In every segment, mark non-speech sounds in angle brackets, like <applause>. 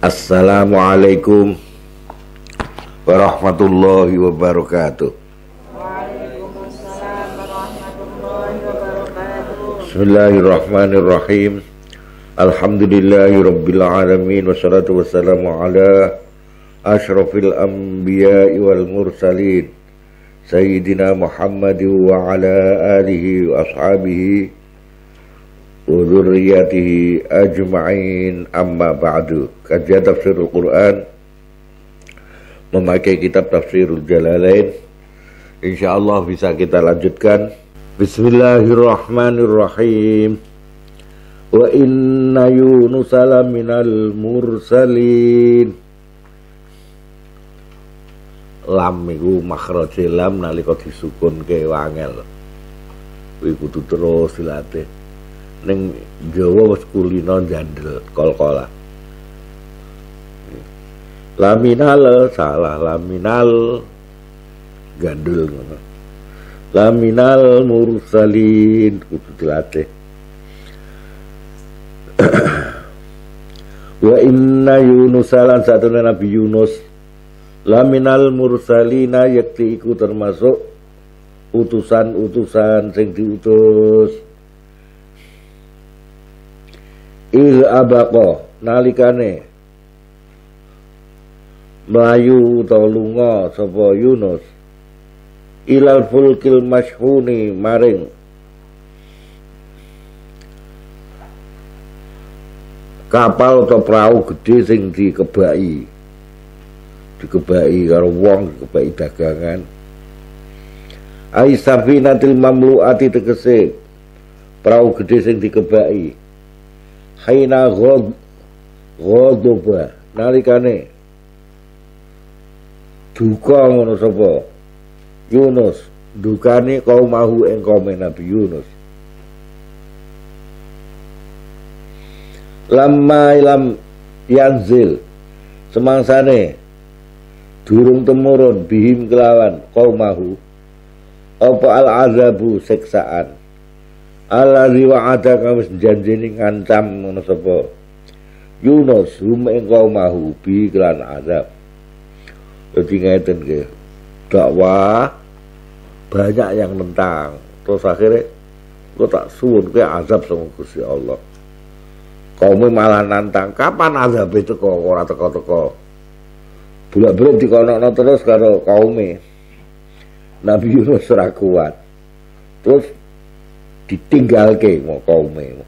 Assalamualaikum warahmatullahi wabarakatuh. Bismillahirrahmanirrahim. Alhamdulillahi rabbil alamin wassalatu wassalamu ala asyrafil anbiya'i wal mursalin sayyidina Muhammad wa ala alihi wa ashabihi dzurriyyatihi ajma'in amma ba'du. Kajian tafsirul Quran memakai kitab Tafsirul Jalalain. Insyaallah bisa kita lanjutkan. Bismillahirrahmanirrahim. Wa inna Yunus minal mursalin. Lam iku makhraje lam nalika disukunke wangel. Kuwi kudu terus dilatih. Ning Jawa wis kulino jandel kol-kola. Laminal salah laminal gandul. Laminal mursalin kudu dilatih. <clears throat> Wa inna Yunus lan satune Nabi Yunus laminal mursalina yakti iku termasuk utusan-utusan sing diutus. Il abaqa nalikane. Melayu utawa lunga sapa Yunus. Ilal fulkil masyhuni maring. Kapal atau perahu gede sing dikebaki dikebaki karo wong dikebaki dagangan. Ai safinatil mamluati tegese. Perahu gede sing dikebaki haina ghad ghadaba nalikane. Duka ngono sapa? Yunus. Dukane kaum mahu kaum Nabi Yunus. Lama ilam yanzil semangsane durung temurun bihim kelawan mahu apa al azabu seksaan alladzi wa'ada kamis janjini ngancam ngono sapa? Yunus hum ing mahu bi kelan azab. Jadi ngeten ke dakwah banyak yang mentang terus akhirnya gue tak suwun ke azab sama Gusti Allah. Kamu malah nantang kapan azab itu kok ora teko-teko. Bulat bulat dikonokno terus karo kaume Nabi Yunus ora kuat. Terus ditinggalke mau kaume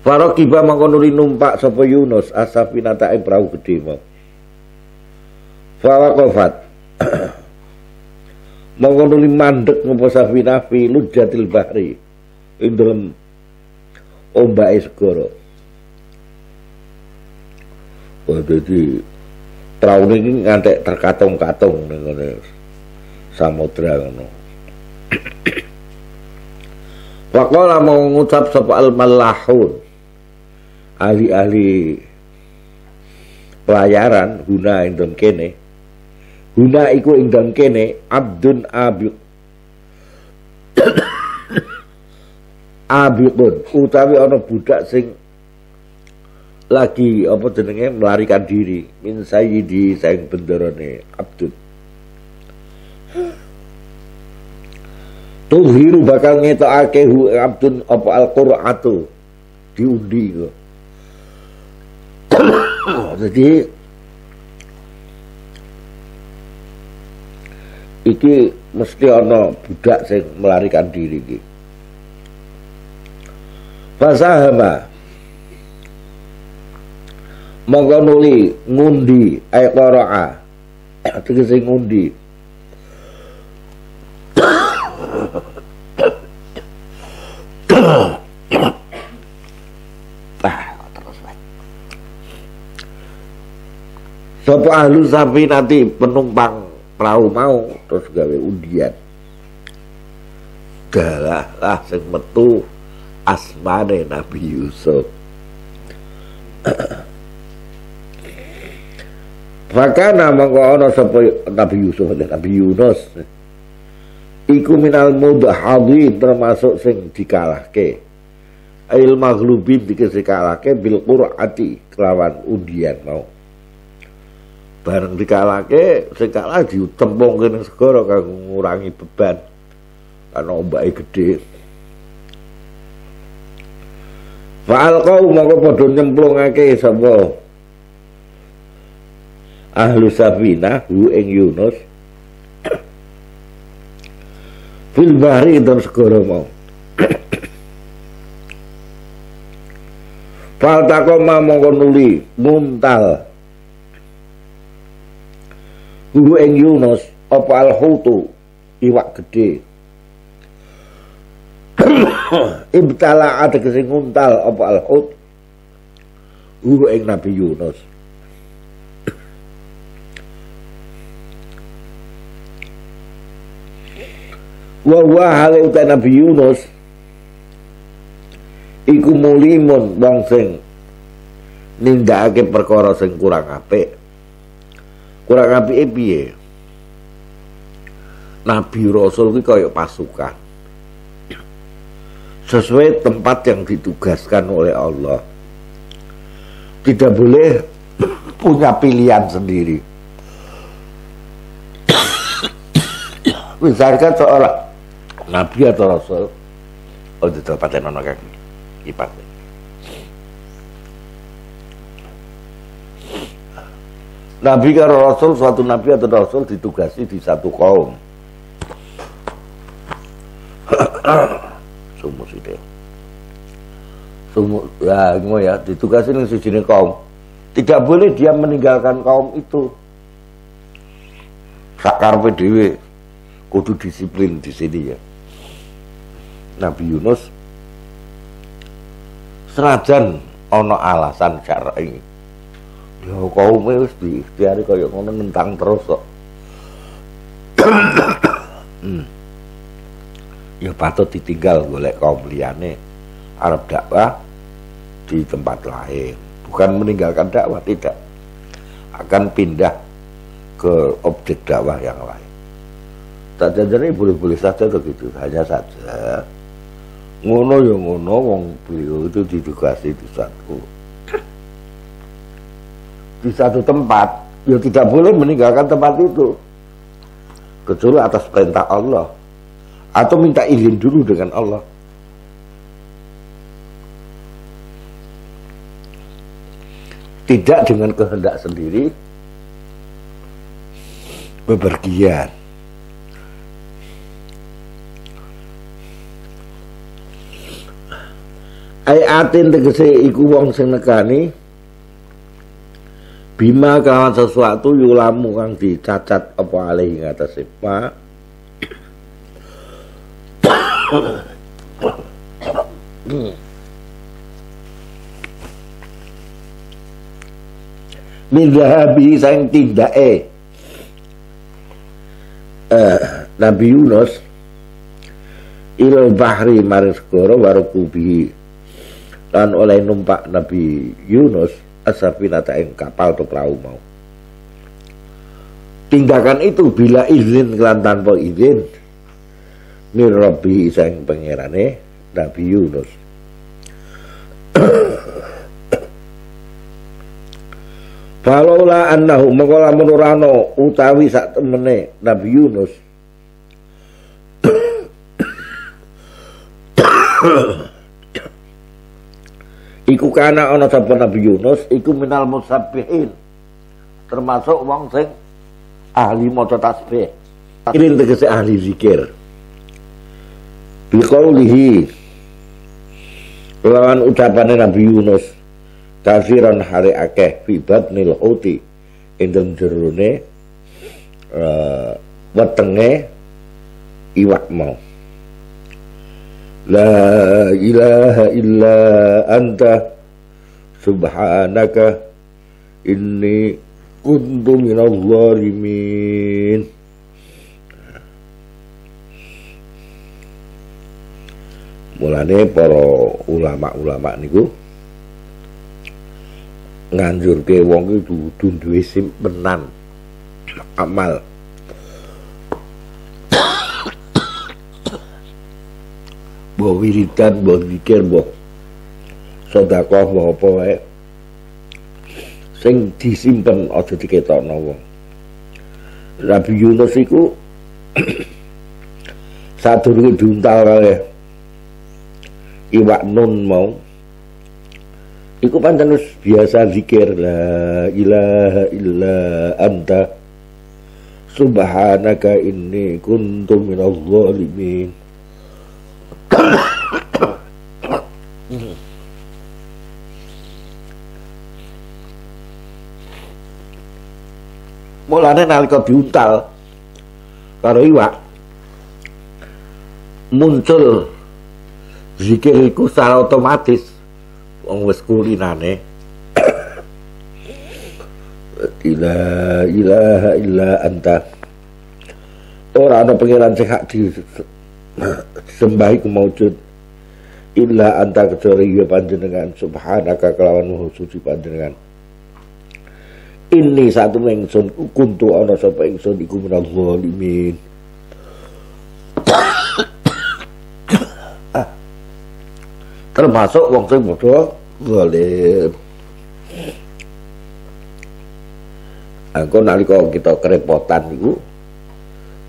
Farokiba mangkonuri numpak sapa Yunus asapinata ing perahu gede mau Fawakofat <clears throat> Mongko nuli mandek ngopo safina fi lujatil bahri ing dalem ombake segara. Oh dadi praune iki ngantek terkatung-katung ning samudra ngono. Waqala mau ngucap sapa al malahun ahli-ahli pelayaran guna ing kene. Huna iku dalem kene abdun abid <coughs> abidun utawi ana budak sing lagi apa jenenge melarikan diri. Min sayyidi saing bendarane abdun Tuhiru bakal ngetokake hu abdun apa al-qur'atu diundi. <coughs> Jadi iki mesti ana budak sing melarikan diri iki. Fasahama Monggo nuli ngundi ay qara'a <coughs> tegese ngundi Sopo ahlu sapi nanti penumpang perahu mau terus gawe undian. Dalah lah sing metu asmane Nabi Yusuf. <clears throat> Fakana mongko ana sapa Nabi Yusuf Nabi Yunus. Iku minal mudhadhin termasuk sing dikalahke. Ail maghlubin dikese kalake bil qur'ati kelawan undian mau bareng dikalake sing kalah diutempung kene segara kanggo ngurangi beban. Karena ombake gede Fa'al kau maka padha nyemplungake sapa? Ahlu safina hu ing Yunus. <coughs> Fil bahri dan segara mau. <coughs> Fal takoma mongko nuli muntal Hu ing Yunus apa al hutu iwak gede. <coughs> Ibtala ada kesinguntal apa al-hud uru ing Nabi Yunus. Wa wa hale uta Nabi Yunus iku mulimun wong sing nindakake perkara sing kurang apik kurang apike piye Nabi Rasul ki kaya pasukan sesuai tempat yang ditugaskan oleh Allah. Tidak boleh punya pilihan sendiri. Misalkan seorang nabi atau rasul, oh itu paten ono kaki, ipat. Nabi karo rasul, suatu nabi atau rasul ditugasi di satu kaum. sumu sithik sumu ya ngono ya ditugasi ning sijine kaum. Tidak boleh dia meninggalkan kaum itu. Sakar dhewe kudu disiplin di sini ya. Nabi Yunus senajan ono alasan syar'i ya kaum wis diikhtiari kaya ngono nentang terus kok. <clears throat> Ya patut ditinggal golek kaum liyane. Arab dakwah di tempat lain. Bukan meninggalkan dakwah tidak. Akan pindah ke objek dakwah yang lain. Tak jadi boleh-boleh saja begitu hanya saja. Ngono ya ngono wong beliau itu didugasi di satu di satu tempat ya tidak boleh meninggalkan tempat itu kecuali atas perintah Allah atau minta izin dulu dengan Allah. Tidak dengan kehendak sendiri bepergian. Ayatin tegese iku wong sing nekani bima kawan sesuatu yulamu kang dicacat apa alih ing atase. Pak Midhabi sang tindake eh, Nabi Yunus ilal bahri maring segara warukubi lan oleh numpak Nabi Yunus asapinata ing kapal atau perahu mau. Tindakan itu bila izin kelan tanpa izin. Min rabbi sang pangerane Nabi Yunus. <coughs> Falola annahu mengkola menurano utawi sak temene Nabi Yunus <coughs> <coughs> Iku kana ana sapa Nabi Yunus iku minal musabbihin. Termasuk wong sing ahli maca tasbih. Irin tegese ahli zikir. Biqaulihi. Lawan ucapane Nabi Yunus kafiran hari akeh fi batnil huti ing jerone uh, wetenge iwak mau La ilaha illa anta. Subhanaka inni kuntu minal zalimin mulane para ulama-ulama niku nganjurke wong itu kudu duwe simpenan amal mbok wiridan mbok zikir mbok sedekah apa wae. Sing disimpen aja diketokno wong. Nabi Yunus iku <clears throat> sadurunge diuntal kali. Iwak nun mau. Iku pancen biasa zikir la ilaha illa anta subhanaka inni kuntu minadh dhalimin Mulane nalika diuntal karo iwak muncul zikir iku secara otomatis. Wong wis kulinane ila ilaha illa anta. Ora ana pangeran sing hak di sembah iku maujud. Illa anta kecuali ya panjenengan subhanaka kelawan suci panjenengan ini satu ingsun kuntu ana sapa ingsun iku minal zalimin ah. termasuk wong sing padha zalim Aku nalika kita kerepotan iku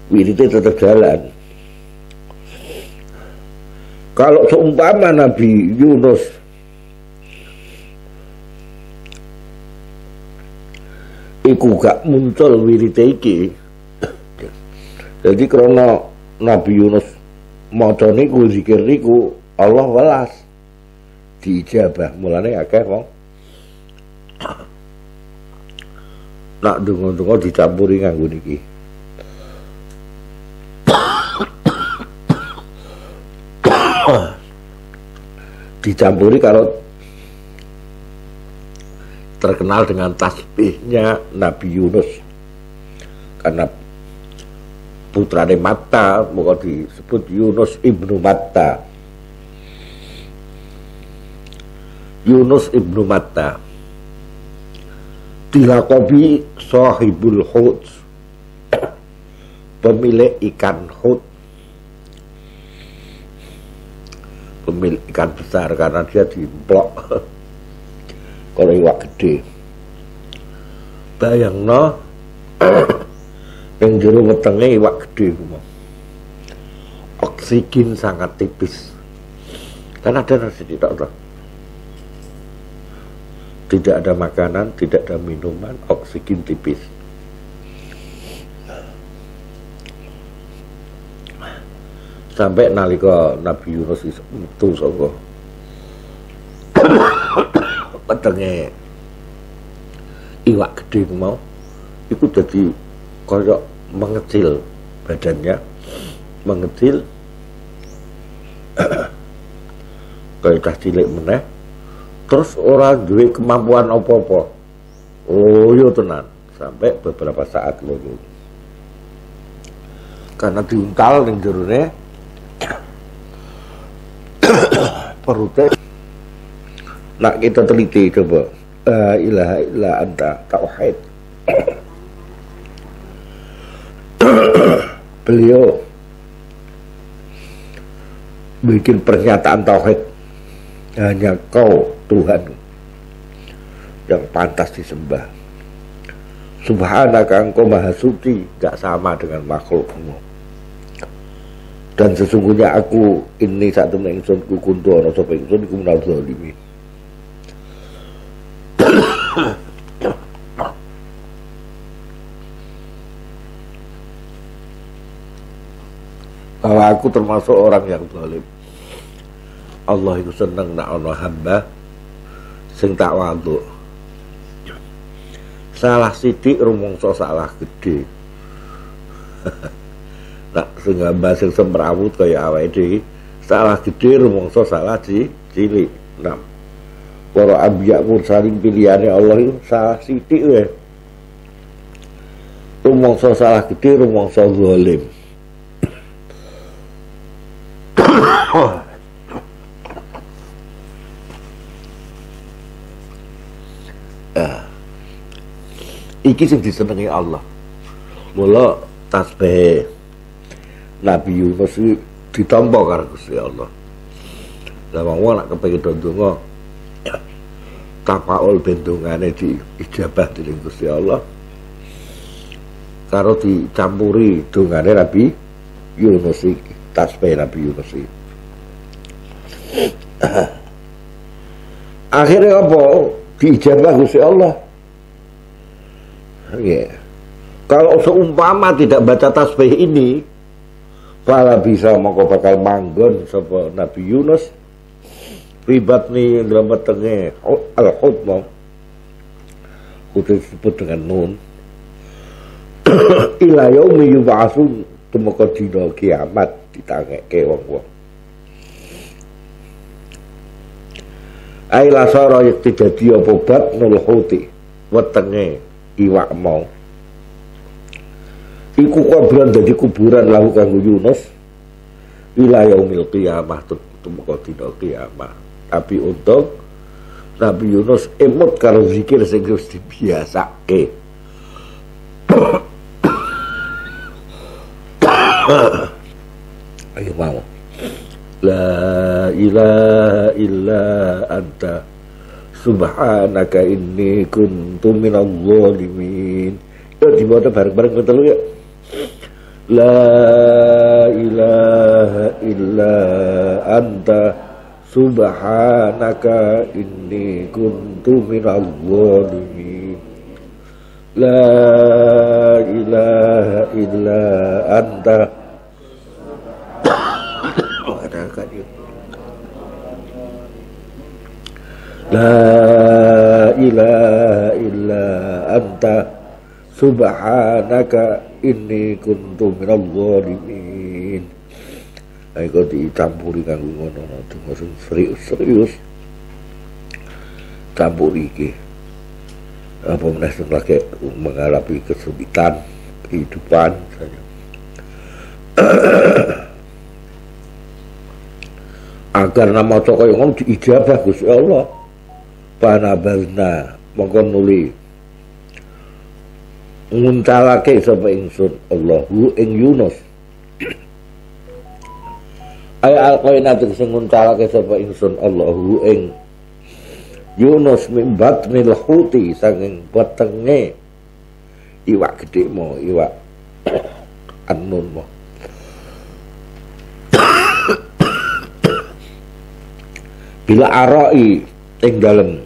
wirite tetap jalan. Kalau seumpama Nabi Yunus iku gak muncul wirite iki. Jadi karena Nabi Yunus maca niku zikir niku Allah welas. Diijabah. Mulane akeh wong. Nak donga-donga dicampuri nganggo niki. <coughs> Dicampuri kalau terkenal dengan tasbihnya Nabi Yunus. Karena putrane Matta maka disebut Yunus ibnu Matta. Yunus ibnu Matta. Dilakobi sahibul hud. Pemilik ikan hud. Pemilik ikan besar karena dia diplok kalau iwak gede. Bayang no <coughs> yang jero wetenge iwak gede oksigen sangat tipis. Kan ada nasi tidak tahu tidak ada makanan, tidak ada minuman, oksigen tipis. Sampai nalika Nabi Yunus itu saka petenge iwak gede mau. Itu jadi koyok mengecil badannya. Mengecil <clears throat> kayak cah cilik meneh. Terus orang duwe kemampuan apa-apa. Oh yo tenan. Sampai beberapa saat loyo karena diuntal ning jerone <clears throat> perutnya nak kita teliti coba la ilaha illa anta tauhid. <coughs> Beliau bikin pernyataan tauhid. Hanya kau Tuhan yang pantas disembah. Subhanaka engkau maha suci gak sama dengan makhlukmu. Dan sesungguhnya aku ini satu ingsun ku kuntu ana sapa ingsun bahwa aku termasuk orang yang zalim. Allah itu senang nak ono hamba sing tak. Salah sidik rumongso salah gede. <laughs> nak sing hamba sing semrawut kaya awake dhewe salah gede rumongso salah cilik. Nah, para anbiya mursalin pilihane Allah itu salah sithik wae. Rumangsa salah gede rumangsa zalim. <coughs> Iki sing disenengi Allah. Mula tasbih Nabi Yunus ditampa karo Gusti Allah. Lah wong nak kepengin ndonga tafaul bendungane di ijabah dening Gusti Allah. Karo dicampuri dungane Nabi Yunus tasbih Nabi Yunus akhirnya apa? Diijabah Gusti Allah. Ya kalau seumpama tidak baca tasbih ini Pala bisa mongko bakal manggon sapa Nabi Yunus ribat nih dalam tengah al hutmah itu disebut dengan nun. <coughs> Ila yaumi yub'atsun tumeka dina kiamat ditangeke wong-wong Aila sara yakti dadi apa bat nul huti wetenge iwak mau. Iku kubran dadi kuburan lahu kanggo Yunus ila yaumil qiyamah tumeka dina kiamat tapi untuk Nabi Yunus emot karo zikir sing wis dibiasake. <coughs> Ayo mau. La ilaha illa anta. Subhanaka inni kuntu minal zalimin Yuk dibawa bareng-bareng kita ya. La ilaha illa anta Subhanaka inni kuntu minal zalimin. La ilaha illa anta. La ilaha illa anta. Subhanaka inni kuntu minal zalimin Ayo dicampuri kanggo ngono donga sing serius-serius. Campur iki. Apa meneh lagi mengalami kesulitan kehidupan <clears throat> agar nama toko yang ngomong diijabah Gusti Allah. Panabalna mongko nuli. Nguncalake sapa ingsun Allahu ing Yunus ay alqaina sing nguncalake sapa ingsun Allahu ing Yunus mimbat nil huti saking wetenge iwak gede mo iwak annun mo bila arai ing dalem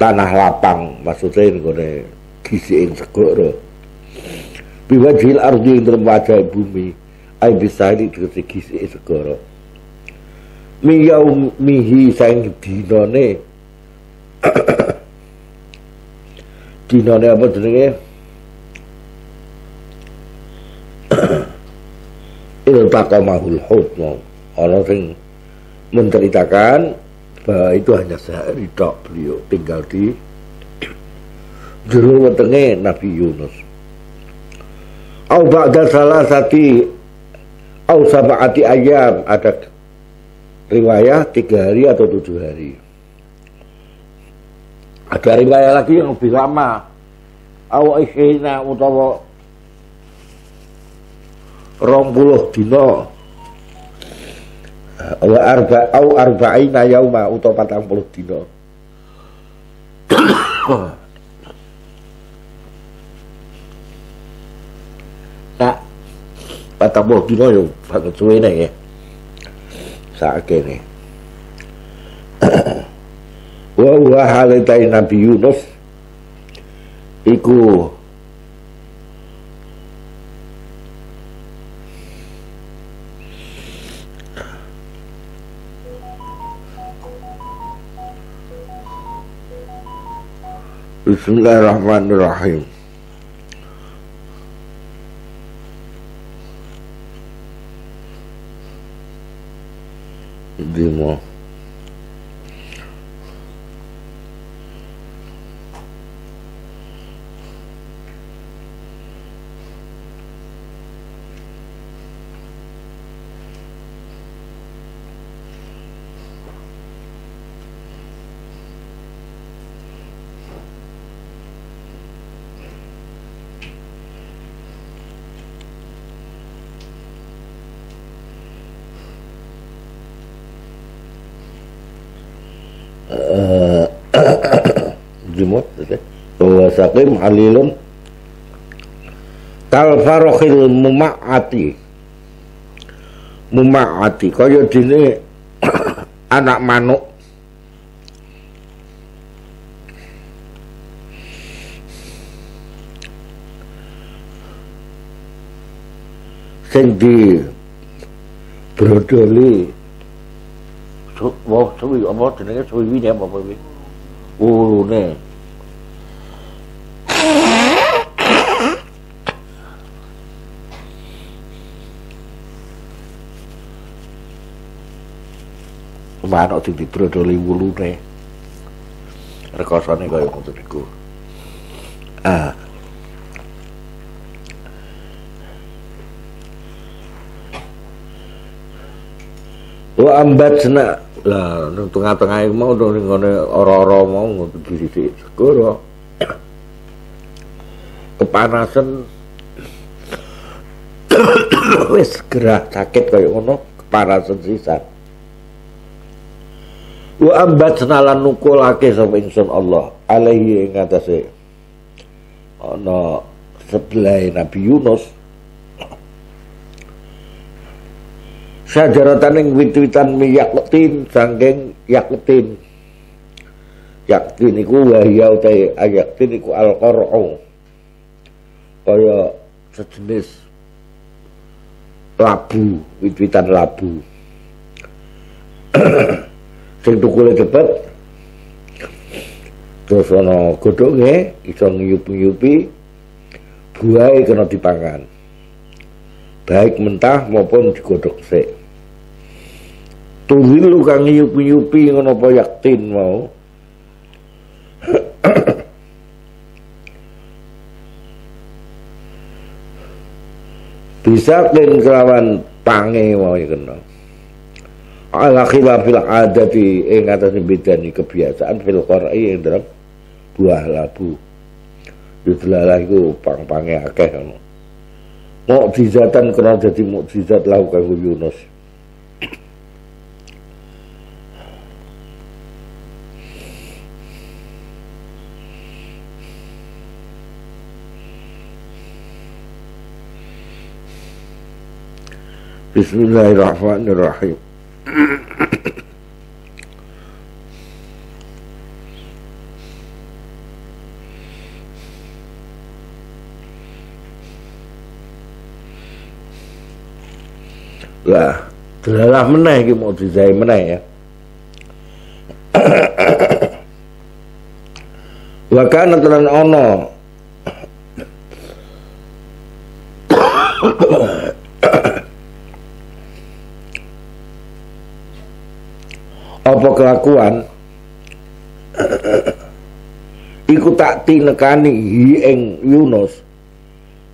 tanah lapang maksudnya ngene gisi ing segara biwajil ardi ing dalem wajah bumi ay bisani tegese gisi segara mi mihi sang dinane <coughs> dinane apa jenenge <coughs> iltaqamahul hutma ana sing menceritakan bahwa itu hanya sehari tok beliau tinggal di jero wetenge Nabi Yunus. Au ba'da salasati au sab'ati ayam ada riwayat tiga hari atau tujuh hari. Ada riwayat lagi yang lebih lama. Au isyina utawa rong puluh dino wa arba au arba'ina yauma utawa patang puluh dino nah patang puluh dino yo. Banget suwe ya saat ini wa wa halitai Nabi Yunus. Iku. Bismillahirrahmanirrahim Dimo Eh, <coughs> jumut bahwa sakim alilun kal farokhil mumaati. Mumaati. Kaya dini <coughs> anak manuk. Sing di brodoli wah suwi apa jenenge suwi apa apa iki ulune manuk sing dibrodoli wulune rekosane kaya ngono niku Wa ambat sena lah nang tengah-tengah mau ning ngene ora-ora mau sithik segoro. Kepanasan <coughs> wis gerah sakit kaya ngono, kepanasan sisa. Wa ambat senalan nukulake sapa ingsun Allah alaihi ing atase ana sebelah Nabi Yunus sajaratan yang wit-witan mi yaktin sangking yaktin yaktin iku wahya utai ayaktin iku al-qar'u kaya sejenis labu wit-witan labu. <coughs> Sing tukule cepet. Terus ana godhonge iso ngiyup-ngiyupi. Buahe kena dipangan. Baik mentah maupun digodhog sik lu kang nyupi-nyupi ngono apa yaktin mau. <coughs> Bisa kin kelawan pange mau ya kena. Ala khilafil adati ing atase bedani kebiasaan fil qara'i ing dalam buah labu. Yudlalah iku pang-pange akeh ngono. Mukjizatan kena dadi mukjizat lahu kanggo Yunus Bismillahirrahmanirrahim. Lah, delalah meneh iki mau dijae meneh ya. Wa kana tenan ana apa kelakuan iku tak tinekani hi ing Yunus.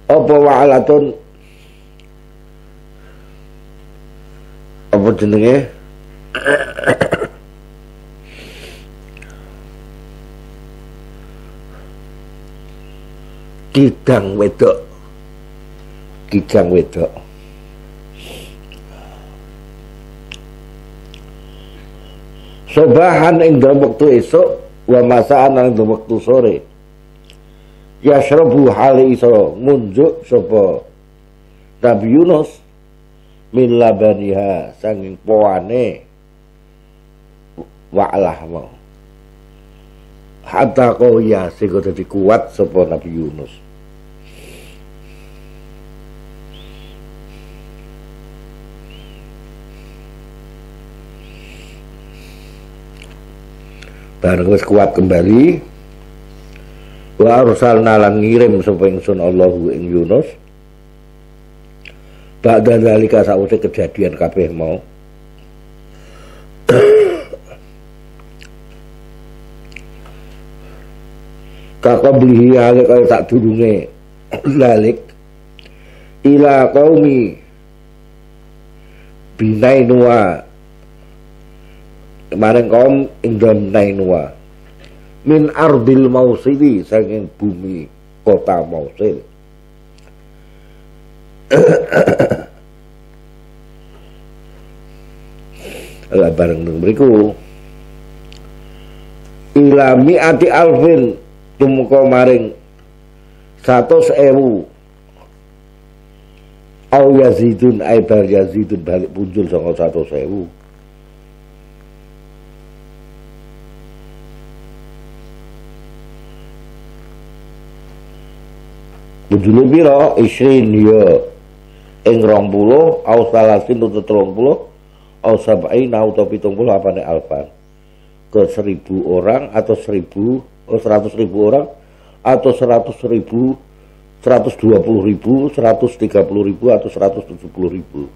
Apa wa'alatun? Apa jenenge? Kidang wedok. Kidang wedok Sobahan ing dalam waktu esok wa masaan ing dalam waktu sore. Yashrabu hali iso munjuk sapa Nabi Yunus min labaniha sanging poane wa'lah mau. Hatta kau ya sehingga jadi kuat sapa Nabi Yunus. Bareng wis kuat kembali. Wa arsalna lan ngirim sapa ingsun Allahu ing Yunus. Ba'da zalika sawise kejadian kabeh mau. Kakak beli hale kaya tak durunge lalik. Ila qaumi binainua kemarin kaum indom nainwa min ardil mausili saking bumi kota mausil. <coughs> Lah bareng nang mriku ila mi'ati alfin tumeka maring 100.000 au yazidun aibar yazidun balik punjul saka 100.000 Punjule pira? Isrin ya ing 20 au salasin tutut 30 au sab'ina utawa 70 apane alfan. Ke 1000 orang atau 1000 oh 100 ribu orang atau 100 ribu 120 ribu 130 ribu atau 170 ribu.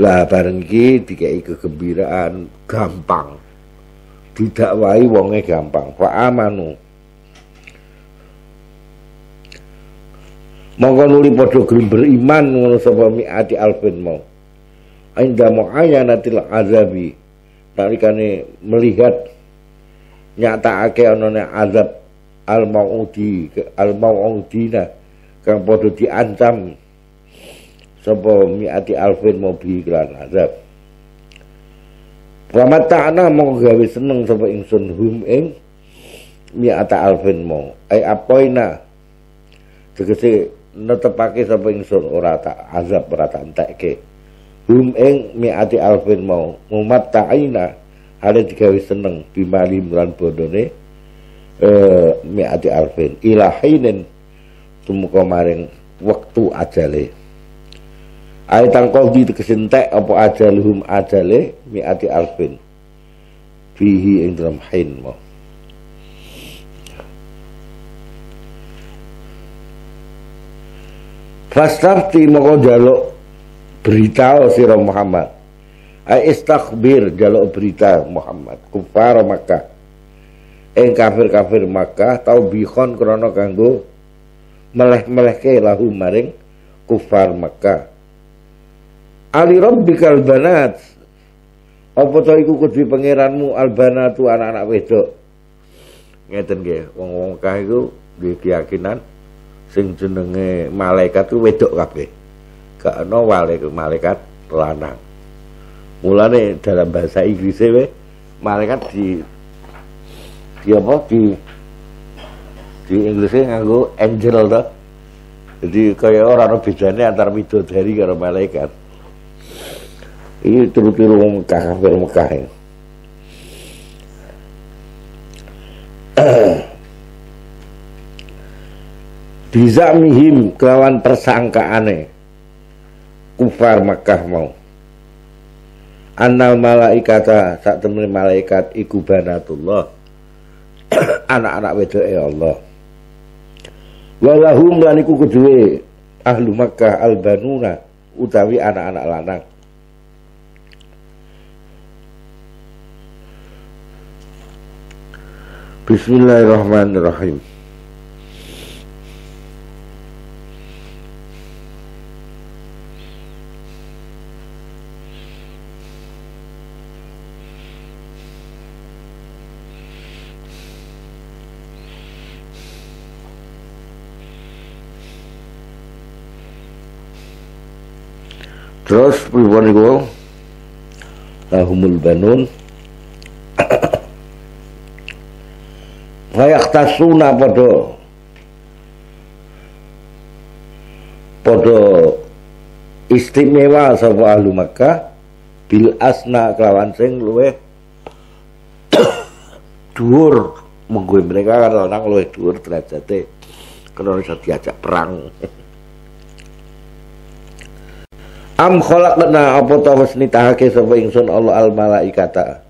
Lah bareng iki dikai kegembiraan gampang. Didakwai wonge gampang. Fa amanu mongko nuli padha gelem beriman ngono sapa mi'ati alfin mau. Inda muayyanatil azabi. Nalikane melihat nyatakake ana azab al maudi al maudina kang padha diancam. Sapa mi'ati alfin mau bi kelan azab. Wa mata'na mau gawe seneng sapa ingsun hum ing mi'ata alfin mau. Ai apoina? Tegese netepake sapa ingsun? Ora tak azab ora tak entekke. Hum ing miati alfin mau. Mumat ta'ina ada digawe seneng bimali lan bodone eh miati alfin. Ilahinin tumuka maring wektu ajale. Ayat tangkol di kesentek apa ajaluhum ajale miati alfin. Fihi ing dalam hain mau Fastafti moko jaluk berita sira Muhammad. Ai istakhbir jaluk berita Muhammad kufar Makkah. Ing kafir-kafir Makkah tau bihon krana kanggo meleh-melehke lahu maring kufar Makkah. Ali rabbikal banat. Apa to iku kudu pangeranmu albanatu anak-anak wedok. Ngeten nggih, wong-wong Mekah iku keyakinan sing jenenge malaikat ku wedok kabeh. Gak ana malaikat lanang. Mulane dalam bahasa Inggris we malaikat di di apa? Di di Inggrisnya nganggo angel to. Jadi kayak orang orang bedanya antara dari karo malaikat. Ini tiru-tiru Mekah kafir Mekah ini bizamihim kelawan persangkaane. Kufar Makkah mau. Annal malaikata sak temene malaikat iku banatullah. <clears throat> Anak-anak wedoke Allah. Walahum lan iku kedue ahlu Makkah albanuna utawi anak-anak lanang. Bismillahirrahmanirrahim Terus pripun niku? Lahumul banun. tasuna pada pada istimewa sapa ahlu Makkah. Bil asna kelawan sing luweh <coughs> dhuwur. Mereka kan lanang luwih dhuwur derajate. Kena iso diajak perang Am khalaqna apa ta wis nitahake sapa ingsun Allah al malaikata.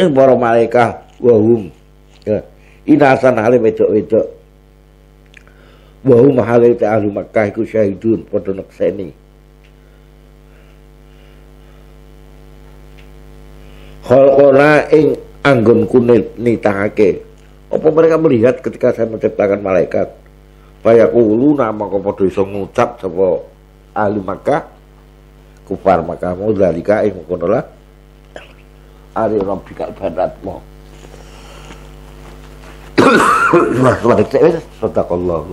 Ing <clears throat> para malaikat wa hum. Ya. Inasan hale wedok-wedok. Wa hum hale ta ahli Makkah iku syahidun padha nekseni. Khalqona ing anggon kunit nitahake. Apa mereka melihat ketika saya menciptakan malaikat? Fayaqulu nama kau padha iso ngucap sapa ahli Makkah kufar Makkah mau dalika ing kono lah ari rabbika badatmu Wah, sudah cek wis sadaqallahu